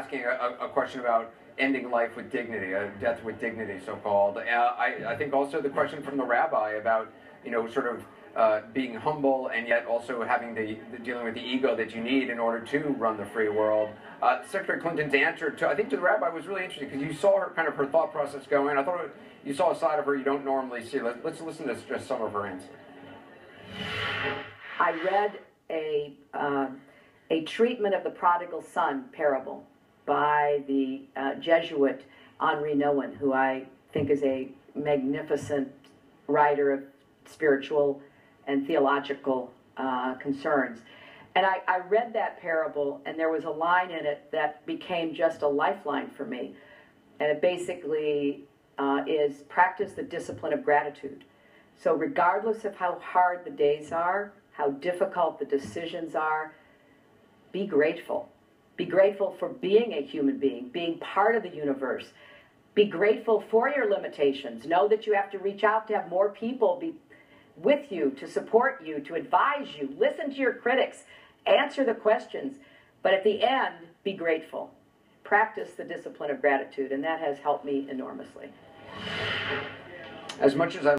asking a, a question about ending life with dignity, uh, death with dignity, so called. Uh, I, I think also the question from the rabbi about, you know, sort of uh, being humble and yet also having the, the, dealing with the ego that you need in order to run the free world. Uh, Secretary Clinton's answer to I think to the rabbi was really interesting because you saw her kind of her thought process going. I thought it, you saw a side of her you don't normally see. Let, us listen to just some of her answer. I read a uh, a treatment of the prodigal son parable by the uh, Jesuit Henri Nouwen, who I think is a magnificent writer of spiritual and theological uh, concerns. And I, I, read that parable, and there was a line in it that became just a lifeline for me. And it basically uh, is practice the discipline of gratitude. So, regardless of how hard the days are, how difficult the decisions are, be grateful. Be grateful for being a human being, being part of the universe. Be grateful for your limitations. Know that you have to reach out to have more people be with you, to support you, to advise you. Listen to your critics, answer the questions, but at the end, be grateful. Practice the discipline of gratitude, and that has helped me enormously. As much as I